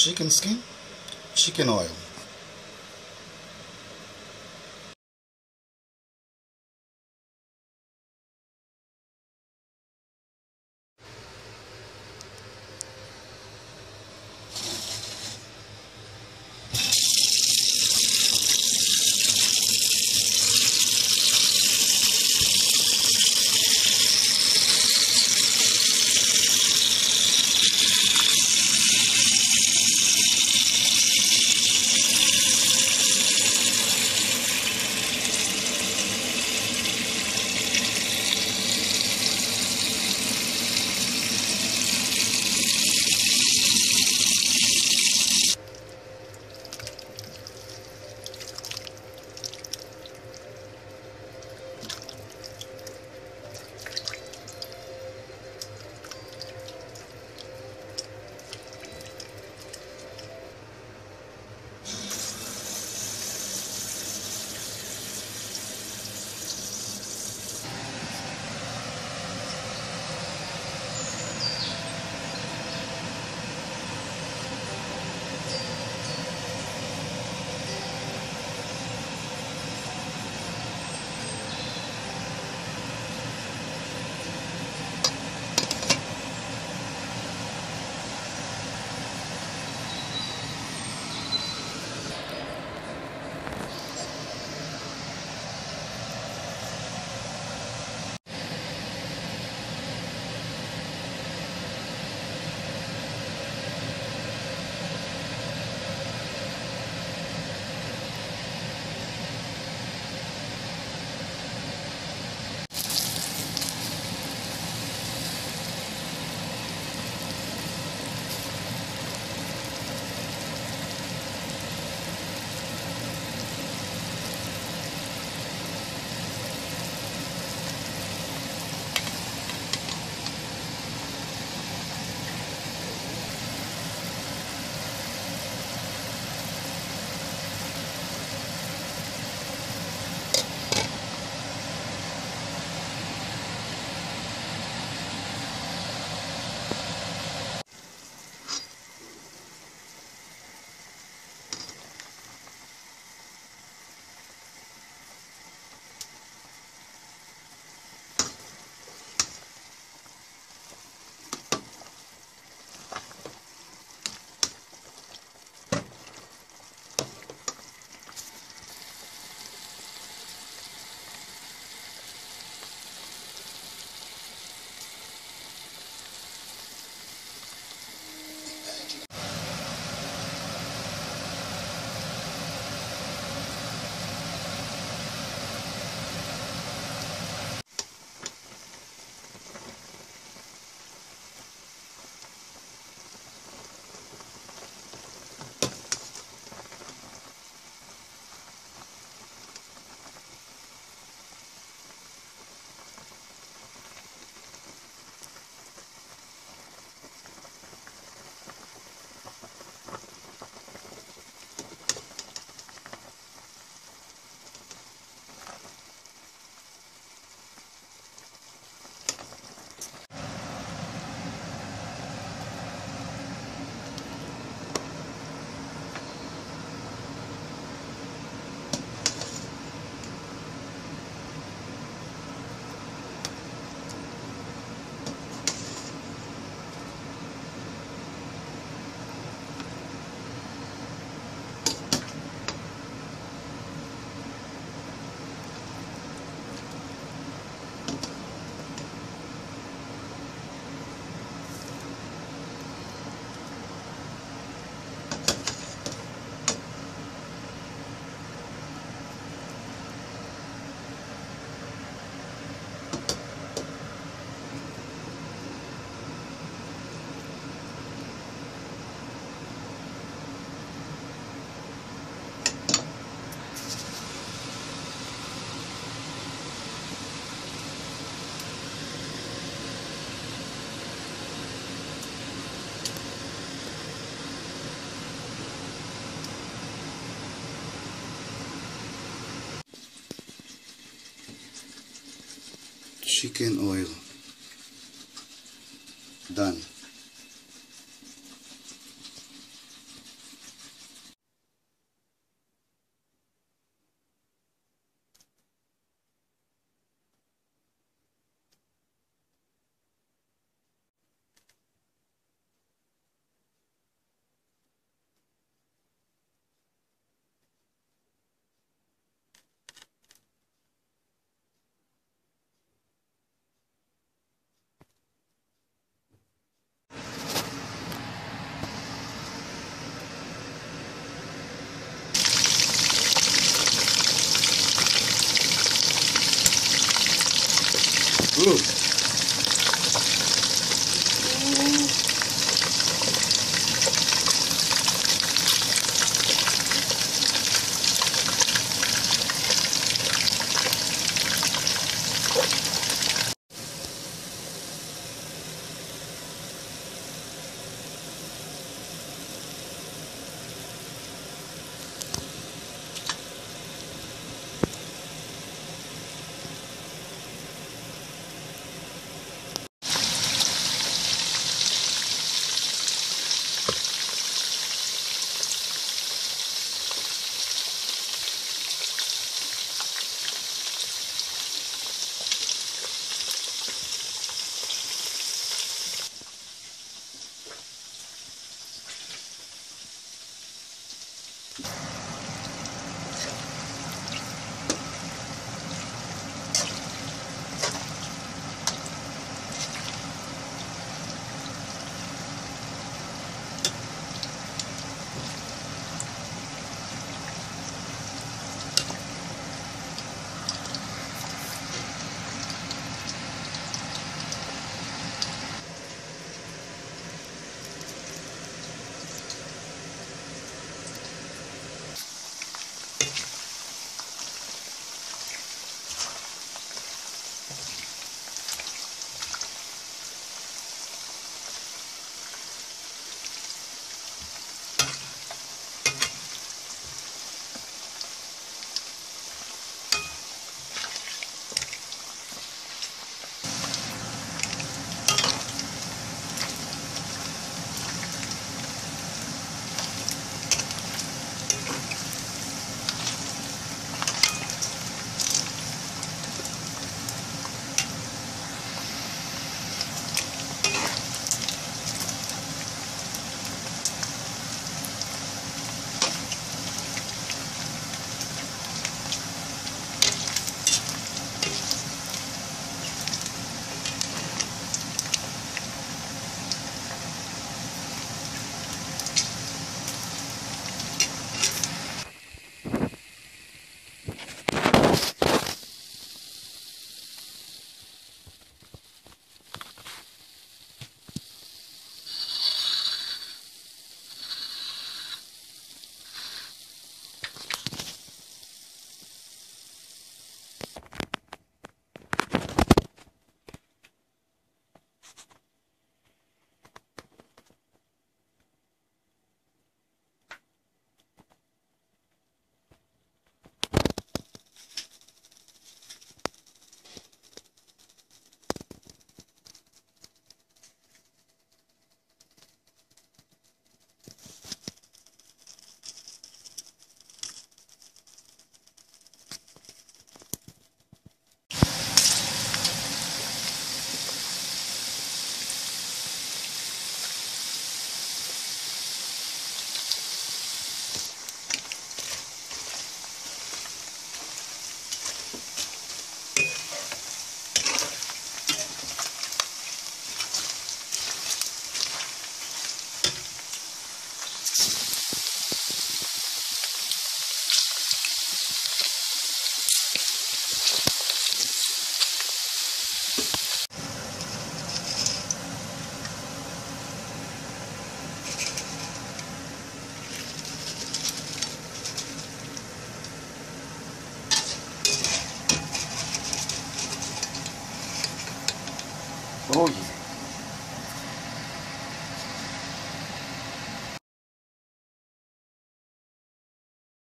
chicken skin, chicken oil. Chicken oil. Done